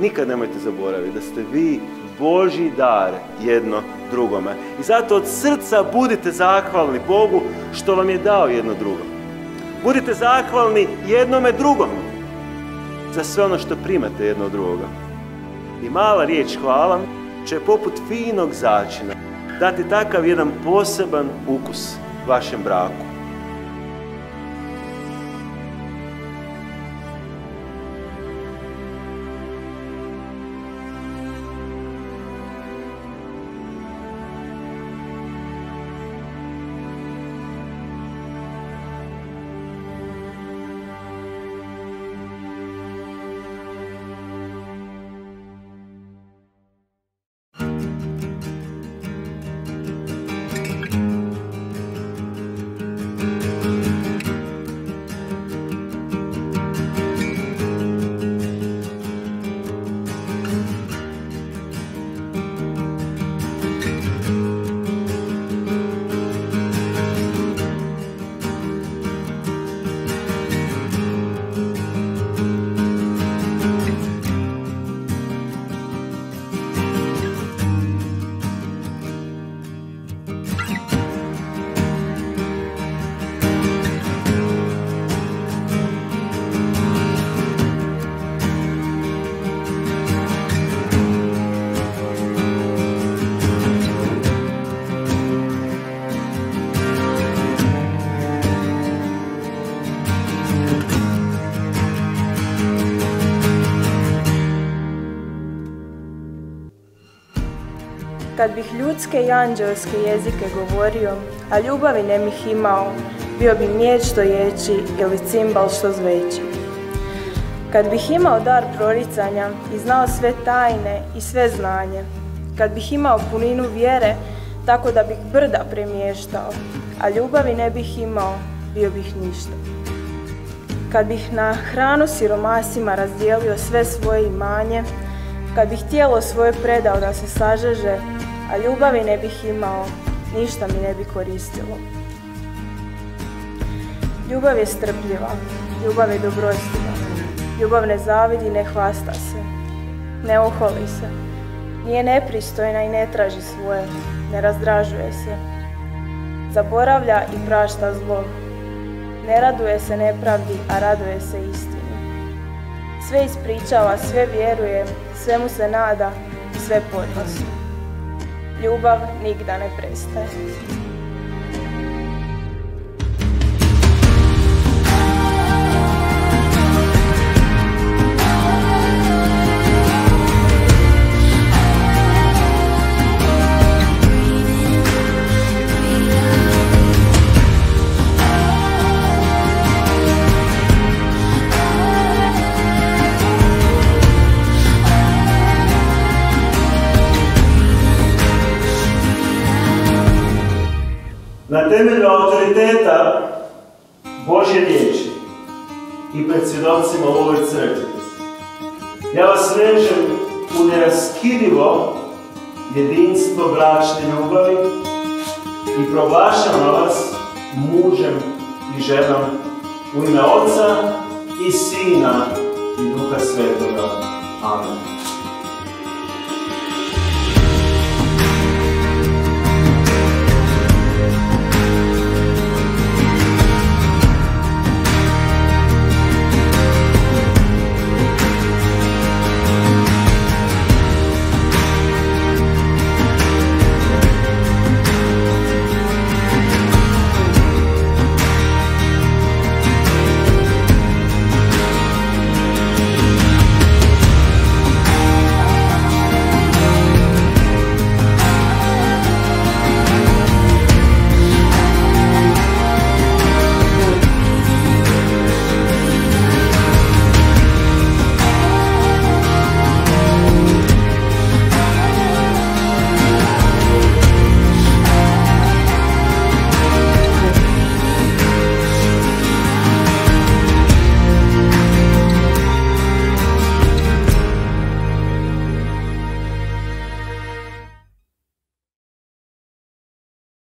Nikad nemojte zaboraviti da ste vi Božji dar jedno drugome. I zato od srca budite zahvalni Bogu što vam je dao jedno drugo. Budite zahvalni jednome drugom za sve ono što primate jedno drugoga. I mala riječ hvala će poput finog začina dati takav jedan poseban ukus vašem braku. Kad bih ljudske i anđelske jezike govorio, a ljubavi ne bih imao, bio bi mječ što ječi ili cimbal što zveći. Kad bih imao dar proricanja i znao sve tajne i sve znanje, kad bih imao puninu vjere, tako da bih brda premještao, a ljubavi ne bih imao, bio bih ništa. Kad bih na hranu siromasima razdijelio sve svoje imanje, kad bih tijelo svoje predao da se sažeže, a ljubavi ne bih imao, ništa mi ne bi koristilo. Ljubav je strpljiva, ljubav je dobrostiva, ljubav ne zavidi, ne hvasta se, ne oholi se, nije nepristojna i ne traži svoje, ne razdražuje se, zaboravlja i prašta zlo, ne raduje se nepravdi, a raduje se istini. Sve ispričava, sve vjeruje, sve mu se nada i sve podnosi. Ljubav nigda ne prestaje. Na temelju autoriteta Božje riječi i pred svjedocima u ovoj crkvi. Ja vas vežem u neraskidivo jedinstvo bračne ljubavi i proglašavam vas mužem i ženom u ime Oca i Sina i Duha Svetoga. Amen.